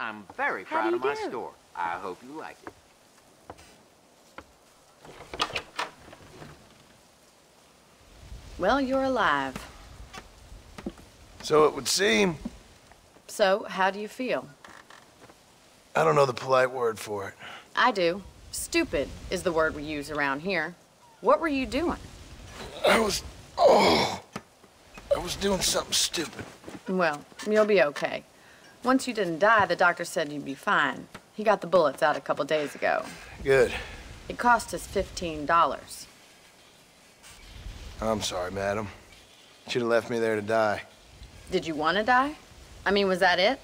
I'm very How proud of you my do? store. I hope you like it. Well, you're alive. So it would seem. So, how do you feel? I don't know the polite word for it. I do. Stupid is the word we use around here. What were you doing? I was. Oh. I was doing something stupid. Well, you'll be okay. Once you didn't die, the doctor said you'd be fine. He got the bullets out a couple days ago. Good. It cost us $15. I'm sorry, madam. Should have left me there to die. Did you want to die? I mean, was that it?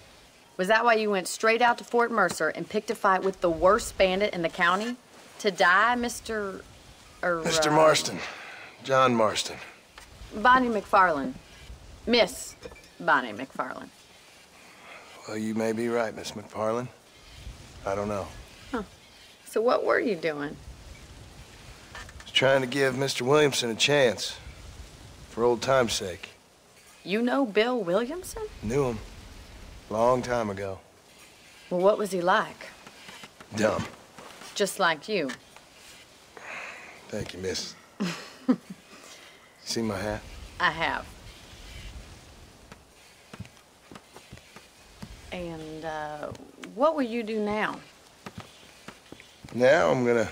Was that why you went straight out to Fort Mercer and picked a fight with the worst bandit in the county? To die, Mr. Er, Mr. uh, Marston. John Marston. Bonnie MacFarlane. Miss Bonnie MacFarlane. Well, you may be right, Miss MacFarlane. I don't know. So what were you doing? Trying to give Mr. Williamson a chance. For old time's sake. You know Bill Williamson? Knew him. Long time ago. Well, what was he like? Dumb. Just like you. Thank you, miss. See my hat? I have. And, uh, what will you do now? Now I'm gonna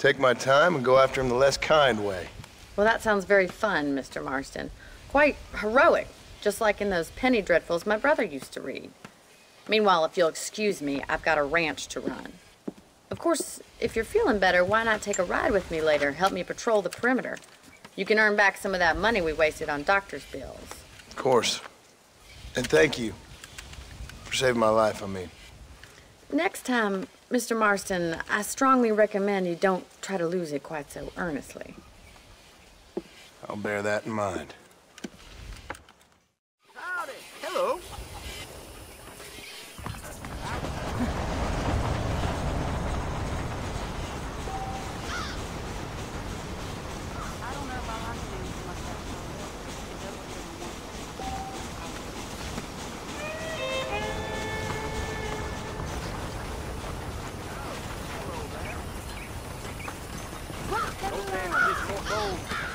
take my time and go after him the less kind way. Well, that sounds very fun, Mr. Marston. Quite heroic, just like in those penny dreadfuls my brother used to read. Meanwhile, if you'll excuse me, I've got a ranch to run. Of course, if you're feeling better, why not take a ride with me later? Help me patrol the perimeter. You can earn back some of that money we wasted on doctor's bills. Of course. And thank you for saving my life, I mean. Next time, Mr. Marston, I strongly recommend you don't try to lose it quite so earnestly. I'll bear that in mind.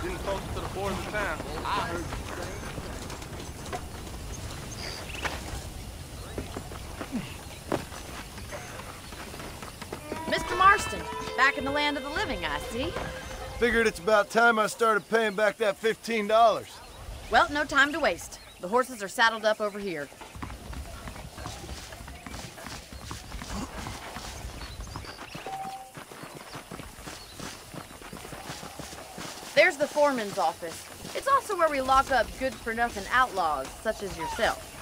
Getting closer to the borders of town. I heard you say. Mr. Marston, back in the land of the living, I see. Figured it's about time I started paying back that $15. Well, no time to waste. The horses are saddled up over here. There's the foreman's office. It's also where we lock up good-for-nothing outlaws, such as yourself.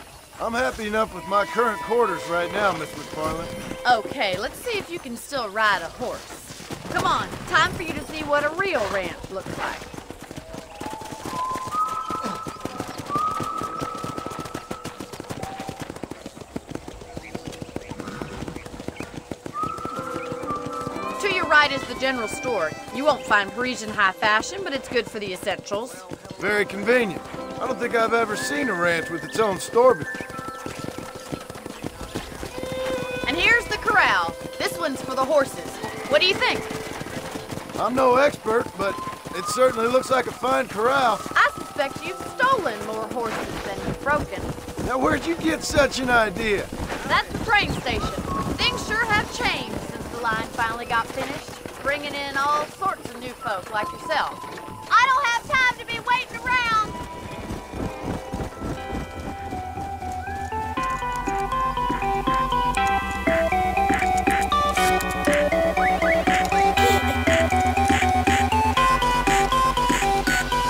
I'm happy enough with my current quarters right now, Miss MacFarlane. Okay, let's see if you can still ride a horse. Come on, time for you to see what a real ranch looks like. To is the general store. You won't find Parisian high fashion, but it's good for the essentials. Very convenient. I don't think I've ever seen a ranch with its own store before. And here's the corral. This one's for the horses. What do you think? I'm no expert, but it certainly looks like a fine corral. I suspect you've stolen more horses than you've broken. Now, where'd you get such an idea? That's the train station. Things sure have changed since the line finally got finished, folk like yourself.